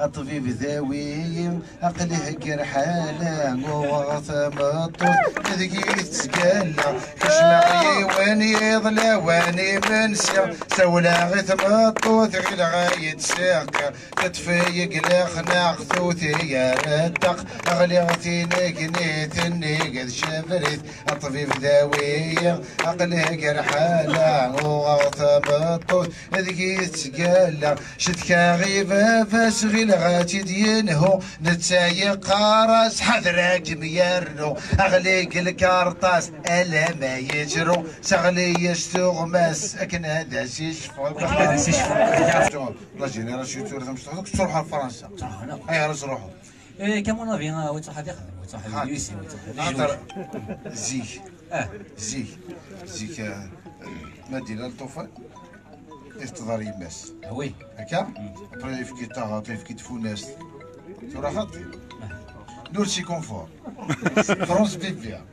الطبيب ذاوي أقله قرحالة وغط مطوط ذكي تسقالا كشمعي واني يضلا واني منسى. سولا غيث مطوط غير غاية ساقة تتفيق لخناق ثوثي يا ردق أغلي غتينك نيتني قد شفريت الطبيب ذاوي أقله قرحالة وغط مطوط ذكي تسقالا شتكا غيبة فاس غير غاتي دينهو نتسايق قارس حذرك ميرنو أغليق الكارطاس ألا ما يجرو سغلي يستغمس أكن هذا سيشفو. هذا سيشفو. لا جينيراسيون توريزم تروحوا لفرنسا أي راس روحوا كمون افي وين تروح يخدم وين تروح يوسي تروح. زيك آه. زيك زيك مدينة الطوفان استضار يماس. وي. هكا؟ أبري في كي تغطي في كي تفوناس. ترى خاطي نور سي كونفور. فرونس بيبيا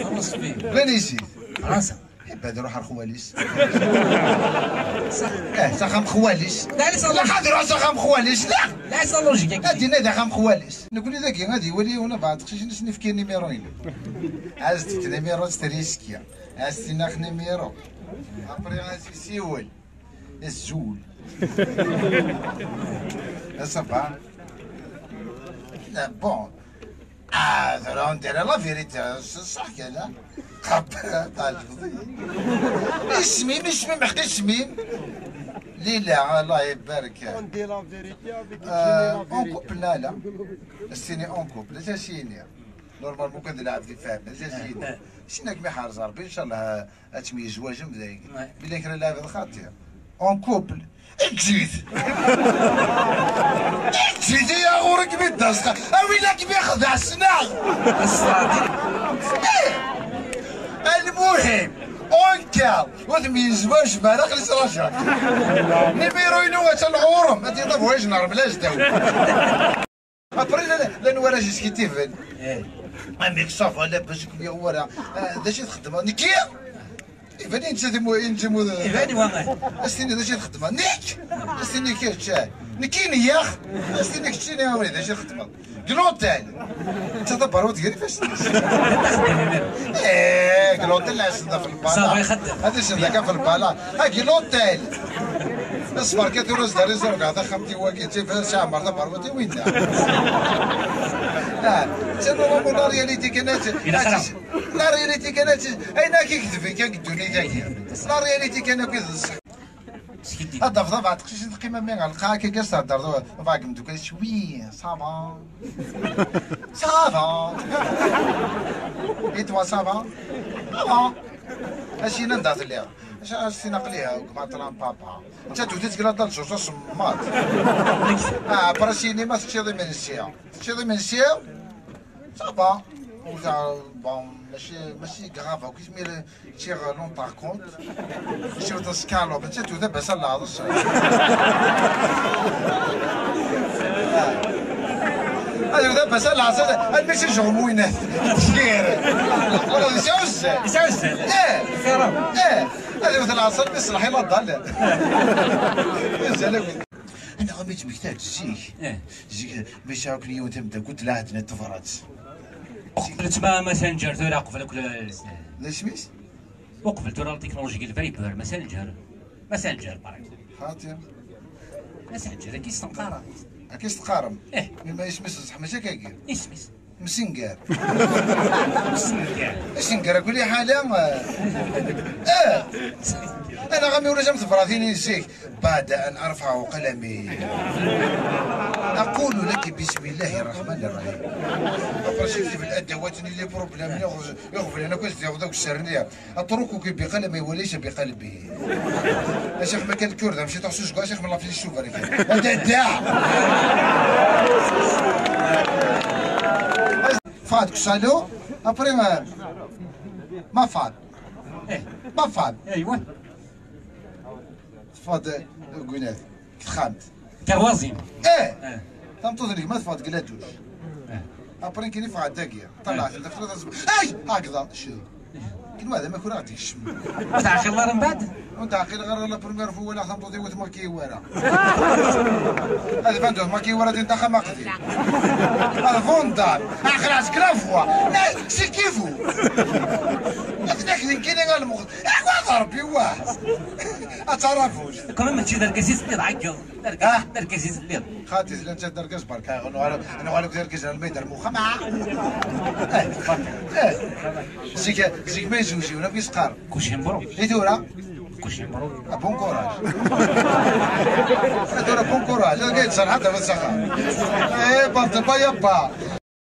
فرنسا فيه لا نسيت فرنسا. بعد نروح على خواليس صح. آه ساخام خواليس. لا لا لا روح ساخام خواليس. لا. لا صار لوجيك. هادي نادي خام خواليس. نقول لي ذاك غادي يولي وأنا بعد خشيش نسني في نيميروين عزت نيميرو ستريسكيا. عزت ناخ نيميرو. أبري غازي سيول. الزول. صباح لا بون. آه ترى ندير لا فيريتي صح كذا خب تعجبني اسمي مش محق اسمي. ليلى الله يبارك. On la vérité avec اون كوبل لا لا. السيني اون كوبل لا سيني نورمال ممكن نلعب في فهم لا سيني سينك ما حارز ربي إن شاء الله اتمي زواج مذاك بلا كان لا خاطر اون كوبل اكزيت اكزيت يا غورك بالدسخة اوي لك بيخدع السنة المهم اونكا وثمي زواج ما نخلص رجعك نميرو ينو العورم ما تضربوهاش نار بلاش داو ابري لا لا نورا جي سكيتيفن عميك صافا لاباس كبير ورا ذا شي تخدم نكي فاني انت تمو انت مو فاني وأنا استني ذا شي تخدم نيك استني كيف تشاه نكيني يا اخ استني كتشيني يا وليد ذا شي تخدم كلوتال انت دبر وتقري فاش إيه كلوتال اللي عشنا في البالا صافي يخدم. هذا ذاك في البالا ها كلوتال اصبر كي تروز داري زرق هذا خمتي واكيتي في شعمر دبر وتي وين لا تنو لا رياليتي كانت. لا رياليتي كانت اين كيكذب كي قدوني كاكي لا رياليتي كان سكيتي هذا فضا بعد قشيش القيمة من غلقا كي كاس تهدر بعد مدوك شوي صافا صافا اي توا صافا صافا اشي نندات ليها اش اش نقليها طلع بابا انت تودي تقرا دال جوج صمات آه براسيني ما تشيضي من السيا تشيضي من السيا صافا وزع بون ماشي ماشي كراف هاك سمير تيغ لون باغ كونت شير سكالوب انت تو دابا سال هذا الشيء هذا دابا سال هذا ماشي جرموينات كثير ولا يسوس يسعد إيه إيه هذا مثل العصر بيصلح يلا ضل أنا غميت محتاج إيه. زيك باش هاك اليوم تبدأ. قلت لا عندنا التفرات قبلت ما ماسنجر تورا قبل كل ليش ميس وقبل تورا التكنولوجيا الفريبر ماسنجر ماسنجر باغ خاطر؟ ماسنجر كي استنقارة أكيد تقارم إيه. ما يسمس صح ماشي كاكي اسمس مسنقار مسنجر مسنقار أقول لي حاله آه أنا غامي ولا جمت فراثيني نسيك. بعد أن أرفع قلمي. أقول لك بسم الله الرحمن الرحيم. افرشك في الأدوات اللي بروبليم. يغفر يغفر أنا كنت ياخذ السرنيه أتركك بقلمي وليس بقلبي. يا شيخ ما كان كرد. مشيت تحسوش يا شيخ من الشوف هذيك أنت فاد كسالو ابري ما ما فاد إيه. ما فاد ايوا فاد قنات خامت كروازين. إيه. آه تنتظر لك ما تفاد قلاتوش آه ابرين كيني فاد داكيا طلعت فرد اي هكذا. شو؟ كل هذا ما كون غادي يشم وتعقل الله من بعد؟ وانت عقيل غير لا بريمير فوا ولا خمطو ديوت ما كيوارا هذا فاندو ما كيوارا دي داخل ما قدي هذا فوندار اخر عسك لا سي كيفو هذاك اللي كاين غير المخ اخوا ربي واحد اتعرفوش كمان ما تشي دركسيس اللي عقل آه. دركسيس اللي خاتي زلان انت دركز برك أنا أنا على الميدان المخ مع زيك زيك ما يزوجي ولا بيسقر كوشيمبرو يدورا كوشيمبرو بون كوراج هذول بون كوراج لقيت صراحة في السخاء إيه بطل با يبا